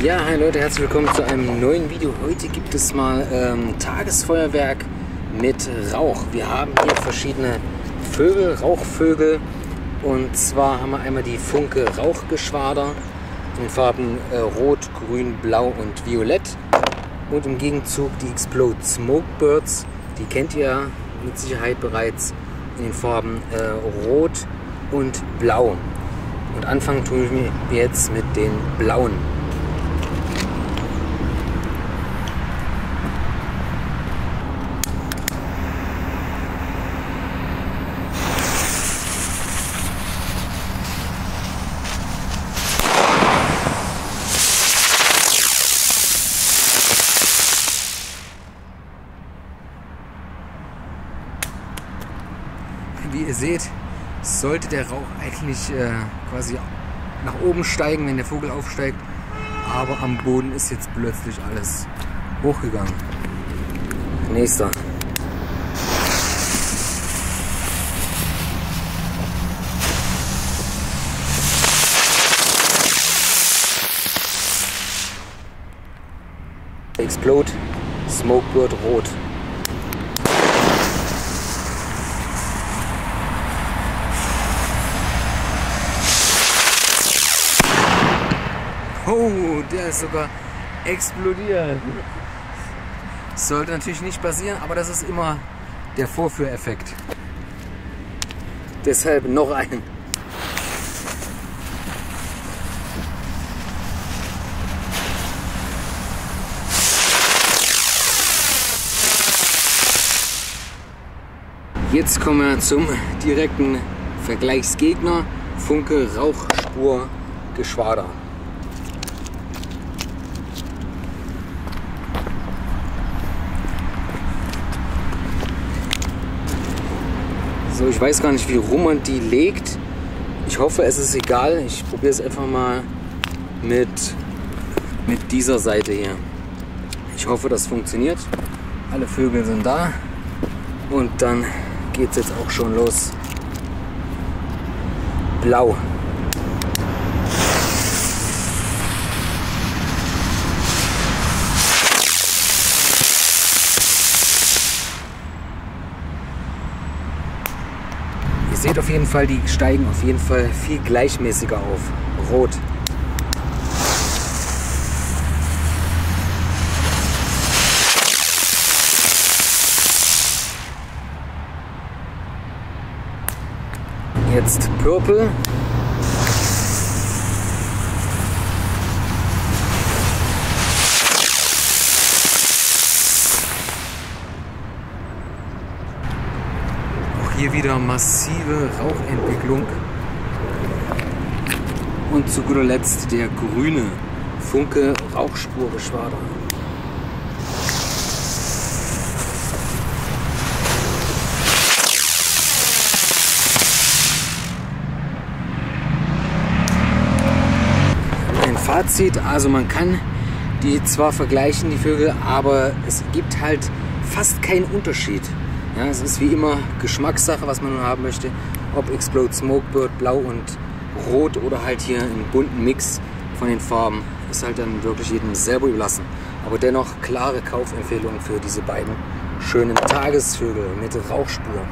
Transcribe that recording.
Ja, hi Leute, herzlich willkommen zu einem neuen Video. Heute gibt es mal ähm, Tagesfeuerwerk mit Rauch. Wir haben hier verschiedene Vögel, Rauchvögel. Und zwar haben wir einmal die Funke Rauchgeschwader in Farben äh, Rot, Grün, Blau und Violett. Und im Gegenzug die Explode Smokebirds. Die kennt ihr mit Sicherheit bereits in den Farben äh, Rot und Blau. Und anfangen tun wir jetzt mit den blauen. Wie ihr seht, sollte der Rauch eigentlich äh, quasi nach oben steigen, wenn der Vogel aufsteigt. Aber am Boden ist jetzt plötzlich alles hochgegangen. Nächster. Explode Smokebird Rot. Oh, der ist sogar explodiert. Sollte natürlich nicht passieren, aber das ist immer der Vorführeffekt. Deshalb noch ein. Jetzt kommen wir zum direkten Vergleichsgegner. Funke Rauchspur Geschwader. So, ich weiß gar nicht, wie rum man die legt. Ich hoffe, es ist egal. Ich probiere es einfach mal mit, mit dieser Seite hier. Ich hoffe, das funktioniert. Alle Vögel sind da. Und dann geht es jetzt auch schon los. Blau. Seht auf jeden Fall, die steigen auf jeden Fall viel gleichmäßiger auf. Rot. Jetzt Purple. Hier wieder massive Rauchentwicklung. Und zu guter Letzt der grüne Funke Rauchspurgeschwader. Ein Fazit, also man kann die zwar vergleichen, die Vögel, aber es gibt halt fast keinen Unterschied. Ja, es ist wie immer Geschmackssache, was man nun haben möchte. Ob Explode Smokebird, Blau und Rot oder halt hier einen bunten Mix von den Farben. Ist halt dann wirklich jedem selber überlassen. Aber dennoch klare Kaufempfehlung für diese beiden schönen Tagesvögel mit Rauchspur.